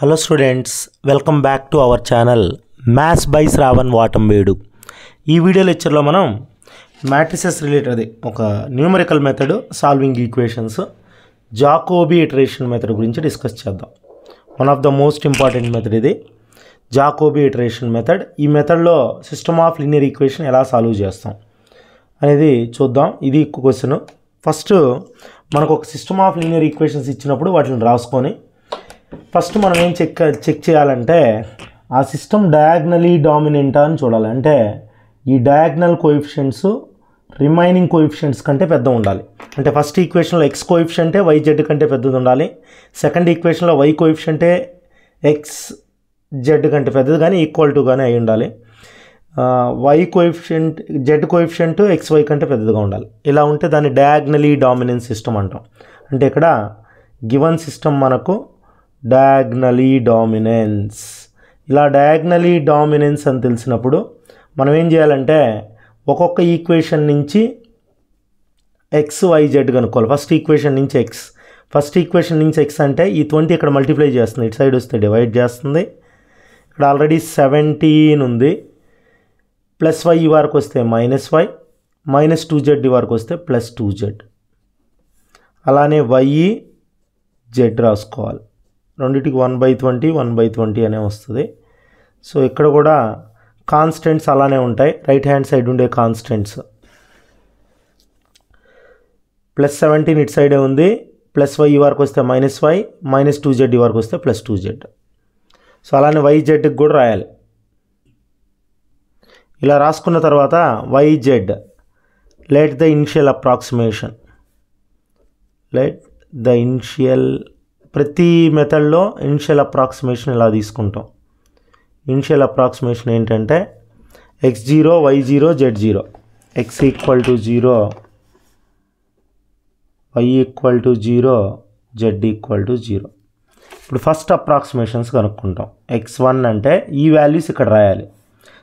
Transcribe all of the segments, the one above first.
Hello students welcome back to our channel maths by Shravan వాటంబేడు ఈ video లెక్చర్లో మనం matrices related ఒక numerical method solving equations Jacobi iteration method గురించి discuss చేద్దాం. One of the most important method ఇది. Jacobi iteration method ఈ మెథడ్లో system of linear equation ఎలా సాల్వ్ చేస్తాం అనేది చూద్దాం. ఇది క్వశ్చన్ ఫస్ట్ మనకు ఒక సిస్టమ్ ఆఫ్ లీనియర్ ఈక్వేషన్స్ ఇచ్చినప్పుడు వాటిని రాసుకొని ఫస్ట్ మనం ఏం చెక్ చెక్ చేయాలంటే ఆ సిస్టమ్ డయాగ్నలీ డామినెంటా అని చూడాలి. అంటే ఈ డయాగ్నల్ కోఎఫిషియెంట్స్ రిమైనింగ్ కోఎఫిషియెంట్స్ కంటే పెద్ద ఉండాలి. అంటే ఫస్ట్ ఈక్వేషన్లో ఎక్స్ కోఎఫిషియంటే వై జెడ్ కంటే పెద్దది ఉండాలి. సెకండ్ ఈక్వేషన్లో వై కోఎఫిషియంటే ఎక్స్ జెడ్ కంటే పెద్దది కానీ ఈక్వల్ టు కానీ అయి ఉండాలి. Y coefficient Z coefficient X Y కంటే పెద్దదిగా ఉండాలి. ఇలా ఉంటే దాన్ని డయాగ్నలీ డామినెన్స్ సిస్టమ్ అంటాం. అంటే ఇక్కడ గివన్ సిస్టమ్ మనకు డయాగ్నలీ డామినెన్స్ ఇలా డయాగ్నలీ డామినెన్స్ అని తెలిసినప్పుడు మనం ఏం చేయాలంటే ఒక్కొక్క ఈక్వేషన్ నుంచి ఎక్స్ వై జెడ్ కనుక్కోవాలి. ఫస్ట్ ఈక్వేషన్ నుంచి ఎక్స్ ఫస్ట్ ఈక్వేషన్ నుంచి ఎక్స్ అంటే ఈ ట్వంటీ ఇక్కడ మల్టిప్లై చేస్తుంది. ఇటు సైడ్ వస్తే డివైడ్ చేస్తుంది. ఇక్కడ ఆల్రెడీ సెవెంటీన్ ఉంది. ప్లస్ వై ఈ వరకు వస్తే minus Y minus two Z ఈ వరకు వస్తే ప్లస్ టూ జెడ్ అలానే వై జెడ్ రాసుకోవాలి. రెండింటికి one by twenty one by twenty అనే వస్తుంది. సో ఇక్కడ కూడా కాన్స్టెంట్స్ అలానే ఉంటాయి. రైట్ హ్యాండ్ సైడ్ ఉండే కాన్స్టెంట్స్ ప్లస్ సెవెంటీన్ ఇట్ సైడే ఉంది. ప్లస్ వై ఈ వరకు వస్తే minus Y minus two Z ఈ వరకు వస్తే ప్లస్ టూ జెడ్ సో అలానే వై జెడ్కి కూడా రాయాలి. ఇలా రాసుకున్న తర్వాత Y Z let the initial approximation let the initial ప్రతి మెథడ్లో ఇనిషియల్ అప్రాక్సిమేషన్ ఇలా తీసుకుంటాం. ఇనిషియల్ అప్రాక్సిమేషన్ ఏంటంటే X zero Y zero Z zero X equal to zero Y equal to zero Z equal to zero ఇప్పుడు first approximations కనుక్కుంటాం. X one అంటే ఈ values ఇక్కడ రాయాలి.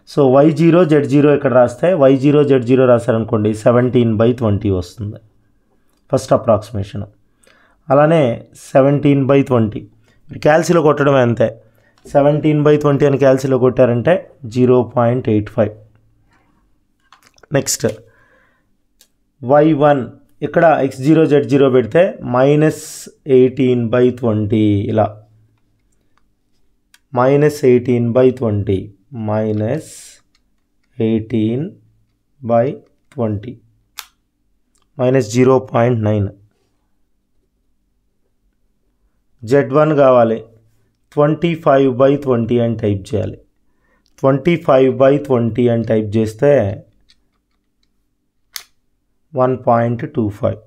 So Y zero Z zero ఇక్కడ రాస్తే వై జీరో జెడ్ జీరో రాశారనుకోండి seventeen by twenty వస్తుంది. ఫస్ట్ అప్రాక్సిమేషన్ అలానే సెవెంటీన్ బై ట్వంటీ. క్యాల్సీలో కొట్టడం అంతే సెవెంటీన్ బై ట్వంటీ అని క్యాల్సీలో కొట్టారంటే zero point eight five. Next Y one. ఇక్కడ ఎక్స్ జీరో జెడ్ జీరో పెడితే మైనస్ ఎయిటీన్ బై ట్వంటీ ఇలా. Minus eighteen by twenty. Minus eighteen by twenty. Minus zero point nine. Z one కావాలి. Twenty five by twenty అని type చేయాలి. Twenty five by twenty అని type చేస్తే one point two five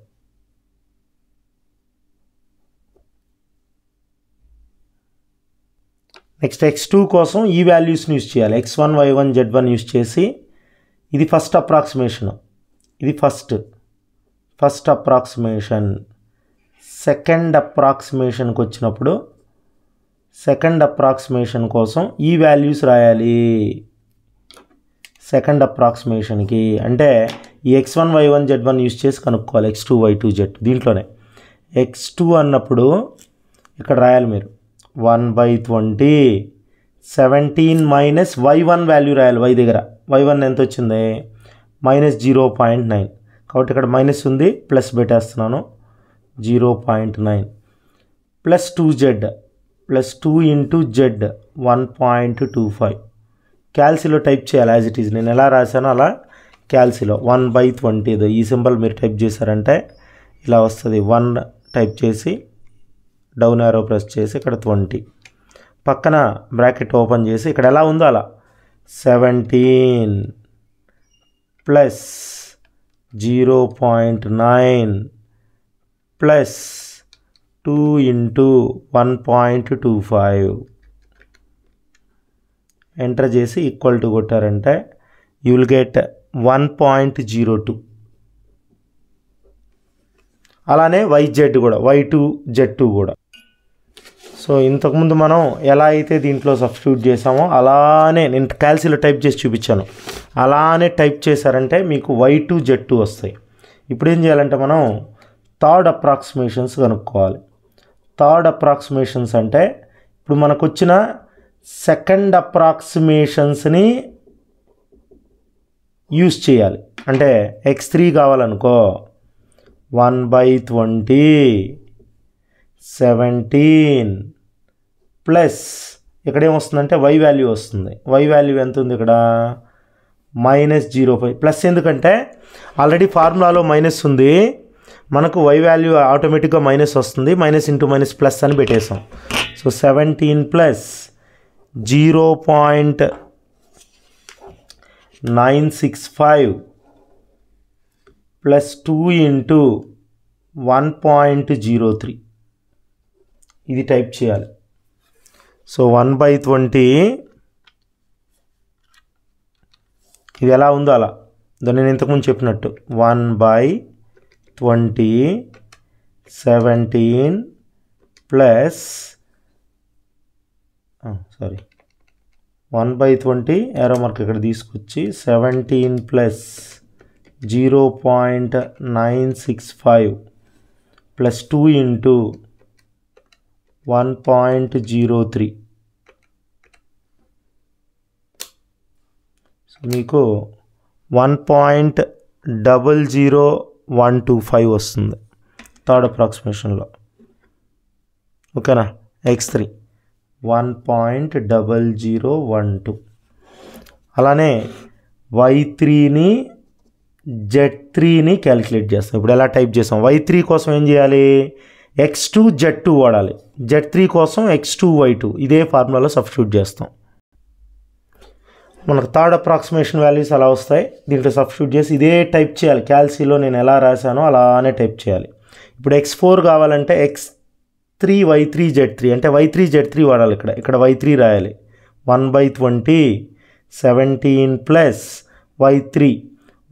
next X two కోసం ఈ వాల్యూస్ని use చేయాలి. X one Y one Z one use చేసి ఇది ఫస్ట్ అప్రాక్సిమేషన్ ఇది ఫస్ట్ ఫస్ట్ అప్రాక్సిమేషన్ సెకండ్ అప్రాక్సిమేషన్కి వచ్చినప్పుడు సెకండ్ అప్రాక్సిమేషన్ కోసం ఈ వాల్యూస్ రాయాలి. సెకండ్ అప్రాక్సిమేషన్కి అంటే ఈ X one Y one Z one use చేసి కనుక్కోవాలి. X two Y two Z దీంట్లోనే. ఎక్స్ టూ అన్నప్పుడు ఇక్కడ రాయాలి మీరు. One by twenty. Seventeen minus Y one value రాయాలి వై దగ్గర. వై వన్ ఎంత వచ్చింది మైనస్ జీరో పాయింట్ నైన్. కాబట్టి ఇక్కడ మైనస్ ఉంది ప్లస్ పెట్టేస్తున్నాను. Zero point nine. Plus two Z plus two into Z one point two five. క్యాల్సీలో type చేయాలి as it is నేను ఎలా రాశానో అలా క్యాల్సీలో వన్ బై ట్వంటీ ఈ సింబల్ మీరు టైప్ చేశారంటే ఇలా వస్తుంది. వన్ టైప్ చేసి డౌన్ యారో ప్రెస్ చేసి ఇక్కడ ట్వంటీ. పక్కన బ్రాకెట్ ఓపెన్ చేసి ఇక్కడ ఎలా ఉందో అలా. Seventeen plus zero point nine. Plus two into one point two five. Enter చేసి equal to కొట్టారంటే you will get one point zero two. అలానే వై జెడ్ కూడా వై టూ జెడ్ టూ కూడా. సో ఇంతకుముందు మనం ఎలా అయితే దీంట్లో సబ్స్టిట్యూట్ చేసామో అలానే నేను క్యాల్సీలో టైప్ చేసి చూపించాను. అలానే టైప్ చేశారంటే మీకు వై టూ జెడ్ టూ వస్తాయి. ఇప్పుడు ఏం చేయాలంటే మనం థర్డ్ అప్రాక్సిమేషన్స్ కనుక్కోవాలి. థర్డ్ అప్రాక్సిమేషన్స్ అంటే ఇప్పుడు మనకు వచ్చిన సెకండ్ అప్రాక్సిమేషన్స్ని యూస్ చేయాలి. అంటే X three కావాలనుకో. One by twenty seventeen plus ఇక్కడేమొస్తుందంటే Y value వస్తుంది. వై వాల్యూ ఎంత ఉంది ఇక్కడ? Minus zero five. ప్లస్ ఎందుకంటే ఆల్రెడీ ఫార్ములాలో మైనస్ ఉంది. మనకు వై వాల్యూ ఆటోమేటిక్గా మైనస్ వస్తుంది. మైనస్ ఇంటూ మైనస్ ప్లస్ అని పెట్టేసాం. So seventeen plus zero point nine six five plus two into one point zero three ఇది టైప్ చేయాలి. సో వన్ బై ట్వంటీ ఇది ఎలా ఉందో అలా. దాన్ని నేను ఇంతకుముందు చెప్పినట్టు. One by twenty seventeen plus sorry one by twenty arrow mark ఇక్కడ తీసుకొచ్చి seventeen plus zero point nine six five plus two into one point zero three. మీకు one point double zero one two five వస్తుంది. Third అప్రాక్సిమేషన్లో. ఓకేనా? X three. One point double zero one two. అలానే Y త్రీని Z త్రీని calculate చేస్తాం. ఇప్పుడు ఎలా టైప్ చేస్తాం? వై త్రీ కోసం ఏం చేయాలి? ఎక్స్ టూ జెడ్ టూ వాడాలి. జెడ్ త్రీ కోసం ఎక్స్ టూ వై టూ. ఇదే ఫార్ములాలో సబ్స్టిట్యూట్ చేస్తాం. మనకు థర్డ్ అప్రాక్సిమేషన్ వాల్యూస్ అలా వస్తాయి. దీంట్లో సబ్స్టిట్యూట్ చేసి ఇదే టైప్ చేయాలి. క్యాల్సీలో నేను ఎలా రాశానో అలానే టైప్ చేయాలి. ఇప్పుడు ఎక్స్ ఫోర్ కావాలంటే X three Y three Z three. అంటే వై త్రీ జెడ్ త్రీ వాడాలి ఇక్కడ. ఇక్కడ వై త్రీ రాయాలి. One by twenty seventeen plus Y three.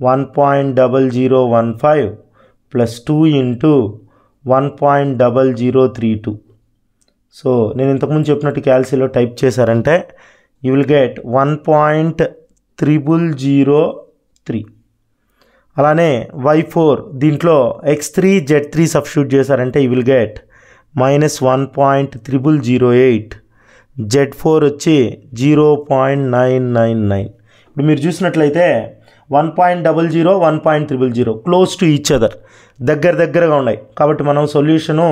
One point double zero one five plus two into one point double zero three two. So నేను ఇంతకుముందు చెప్పినట్టు క్యాల్సీలో type చేశారంటే you will get one point triple zero three అలానే Y four దీంట్లో X three Z three substitute చేశారంటే you will get minus one point triple zero eight Z four వచ్చి zero point nine nine nine ఇప్పుడు మీరు చూసినట్లయితే one point double zero one point triple zero close to each other దగ్గర దగ్గరగా ఉన్నాయి. కాబట్టి మనం సొల్యూషను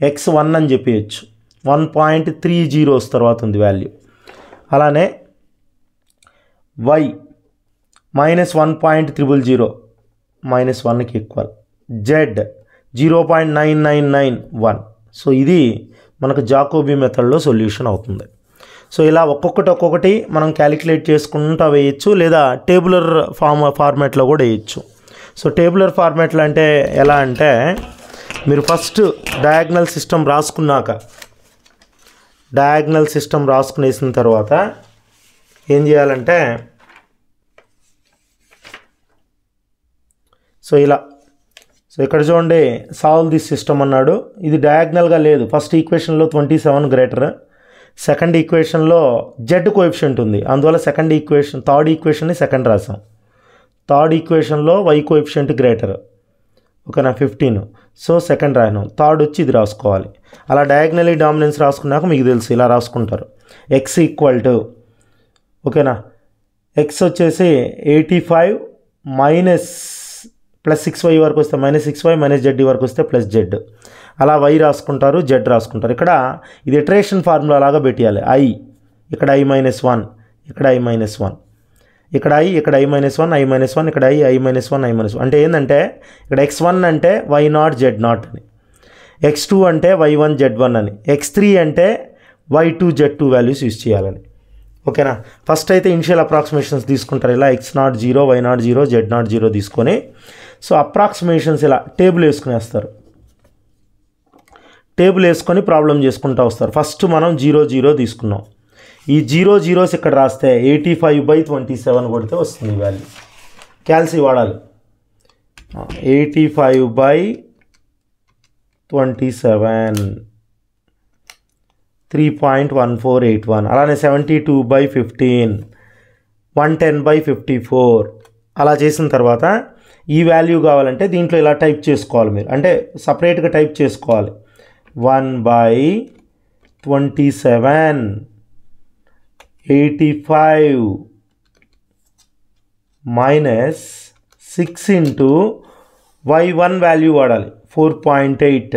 ఎక్స్ వన్ అని చెప్పేయచ్చు. వన్ పాయింట్ త్రీ జీరోస్ తర్వాత ఉంది వాల్యూ అలానే Y minus one point triple zero minus వన్కి equal. Z zero point nine nine nine one. So ఇది మనకు జాకోబీ మెథడ్లో సొల్యూషన్ అవుతుంది. సో ఇలా ఒక్కొక్కటి ఒక్కొక్కటి మనం క్యాలిక్యులేట్ చేసుకుంటూ వేయచ్చు లేదా టేబులర్ ఫార్మ్ ఫార్మాట్లో కూడా వేయచ్చు. సో టేబులర్ ఫార్మాట్లో అంటే ఎలా అంటే మీరు ఫస్ట్ డయాగ్నల్ సిస్టమ్ రాసుకున్నాక డయాగ్నల్ సిస్టమ్ రాసుకునేసిన తర్వాత ఏం చేయాలంటే సో ఇలా సో ఇక్కడ చూడండి సాల్వ్ దిస్ సిస్టమ్ అన్నాడు. ఇది డయాగ్నల్గా లేదు. ఫస్ట్ ఈక్వేషన్లో ట్వంటీ సెవెన్ గ్రేటర్ సెకండ్ ఈక్వేషన్లో జెడ్ కోఎఫిషియంట్ ఉంది. అందువల్ల సెకండ్ ఈక్వేషన్ థర్డ్ ఈక్వేషన్ని సెకండ్ రాసాం థర్డ్ ఈక్వేషన్లో వై కోఎఫిషియంట్ గ్రేటర్ ఓకేనా ఫిఫ్టీన్ సో సెకండ్ రాయను. థర్డ్ వచ్చి ఇది రాసుకోవాలి. అలా డయాగ్నలీ డామినెన్స్ రాసుకున్నాక మీకు తెలుసు ఇలా రాసుకుంటారు. ఎక్స్ ఈక్వల్ టు ఓకేనా ఎక్స్ వచ్చేసి eighty five minus plus six y వరకు వస్తే minus six y minus z వరకు వస్తే ప్లస్ జెడ్ అలా వై రాసుకుంటారు జెడ్ రాసుకుంటారు. ఇక్కడ ఇది ఇటరేషన్ ఫార్ములా లాగా పెట్టేయాలి. ఐ ఇక్కడ ఐ మైనస్ వన్ ఇక్కడ ఐ మైనస్ వన్ ఇక్కడ ఐ ఇక్కడ i minus one i minus one ఇక్కడ i i minus one i minus one అంటే ఏంటంటే ఇక్కడ ఎక్స్ వన్ అంటే వై నాట్ జెడ్ నాట్ అని. ఎక్స్ టూ అంటే వై వన్ జెడ్ వన్ అని. ఎక్స్ త్రీ అంటే y two z two values use చేయాలని. ఓకేనా? ఫస్ట్ అయితే ఇనిషియల్ అప్రాక్సిమేషన్స్ తీసుకుంటారు. ఇలా x not zero y not zero z not zero తీసుకొని. సో అప్రాక్సిమేషన్స్ ఇలా టేబుల్ వేసుకునేస్తారు టేబుల్ వేసుకొని ప్రాబ్లం చేసుకుంటూ వస్తారు. ఫస్ట్ మనం జీరో జీరో తీసుకున్నాం. ఈ జీరో జీరోస్ ఇక్కడ రాస్తే eighty five by twenty seven కొడితే వస్తుంది వాల్యూ క్యాల్సి వాడాలి. Eighty five by twenty seven. Three point one four eight one. అలానే seventy two by fifteen. One ten by fifty four. అలా చేసిన తర్వాత ఈ వాల్యూ కావాలంటే దీంట్లో ఇలా టైప్ చేసుకోవాలి మీరు. అంటే సపరేట్గా టైప్ చేసుకోవాలి. One by twenty seven. Eighty five minus six into y one value వాడాలి. ఫోర్ పాయింట్ ఎయిట్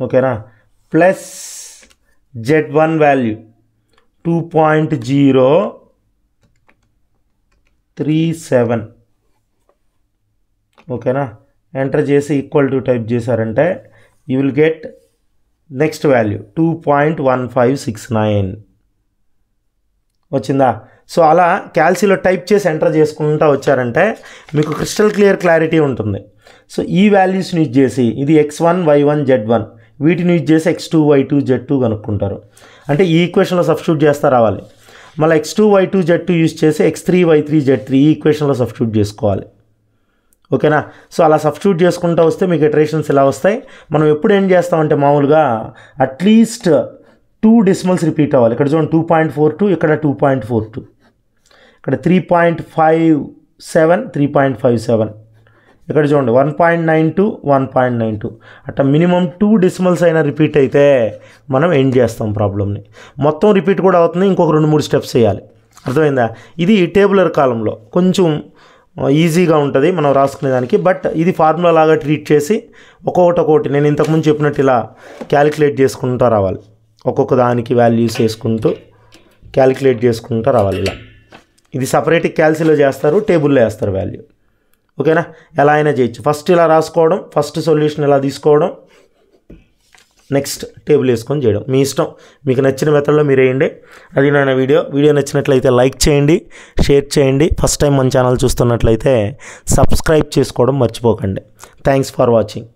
ఓకేనా? Plus z one value two point zero three seven ఓకేనా? ఎంటర్ చేసి ఈక్వల్ టు టైప్ చేశారంటే you will get next value two point one five six nine వచ్చిందా? So అలా క్యాల్సీలో type చేసి enter చేసుకుంటూ వచ్చారంటే మీకు క్రిస్టల్ క్లియర్ క్లారిటీ ఉంటుంది. సో ఈ వాల్యూస్ని యూజ్ చేసి ఇది x one y one z one. వీటిని యూజ్ చేసి x two y two z two కనుక్కుంటారు. అంటే ఈ ఈక్వేషన్లో సబ్స్టిట్యూట్ చేస్తా రావాలి. మళ్ళీ x two y two z two use చేసి x three y three z three ఈ ఈక్వేషన్లో సబ్స్టిట్యూట్ చేసుకోవాలి. ఓకేనా? సో అలా సబ్స్టిట్యూట్ చేసుకుంటూ వస్తే మీకు ఇటరేషన్స్ ఇలా వస్తాయి. మనం ఎప్పుడు ఏం చేస్తామంటే మామూలుగా అట్లీస్ట్ టూ డెసిమల్స్ రిపీట్ అవ్వాలి. ఇక్కడ చూడండి టూ పాయింట్ ఫోర్ టూ ఇక్కడ టూ పాయింట్ ఫోర్ టూ ఇక్కడ three point five seven three point five seven ఇక్కడ చూడండి one point nine two one point nine two అట్లా మినిమం టూ డెసిమల్స్ అయినా repeat అయితే మనం ఎండ్ చేస్తాం ప్రాబ్లమ్ని మొత్తం రిపీట్ కూడా అవుతుంది ఇంకొక రెండు మూడు స్టెప్స్ చేయాలి. అర్థమైందా? ఇది టేబులర్ కాలంలో కొంచెం ఈజీగా ఉంటుంది మనం రాసుకునే దానికి. బట్ ఇది ఫార్ములా లాగా ట్రీట్ చేసి ఒక్కొక్కటి ఒక్కొక్కటి నేను ఇంతకుముందు చెప్పినట్టు ఇలా క్యాలిక్యులేట్ చేసుకుంటూ రావాలి. ఒక్కొక్క దానికి వాల్యూస్ వేసుకుంటూ క్యాలిక్యులేట్ చేసుకుంటూ రావాలి ఇలా. ఇది సపరేట్ క్యాల్సీలో చేస్తారు టేబుల్లో వేస్తారు వాల్యూ. ఓకేనా? ఎలా అయినా చేయొచ్చు. ఫస్ట్ ఇలా రాసుకోవడం ఫస్ట్ సొల్యూషన్ ఇలా తీసుకోవడం నెక్స్ట్ టేబుల్ వేసుకొని చేయడం. మీ ఇష్టం. మీకు నచ్చిన మెథడ్లో మీరు వేయండి. అది నా వీడియో. వీడియో నచ్చినట్లయితే లైక్ చేయండి షేర్ చేయండి. ఫస్ట్ టైం మన ఛానల్ చూస్తున్నట్లయితే సబ్స్క్రైబ్ చేసుకోవడం మర్చిపోకండి. Thanks for watching.